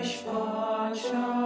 Ești pacea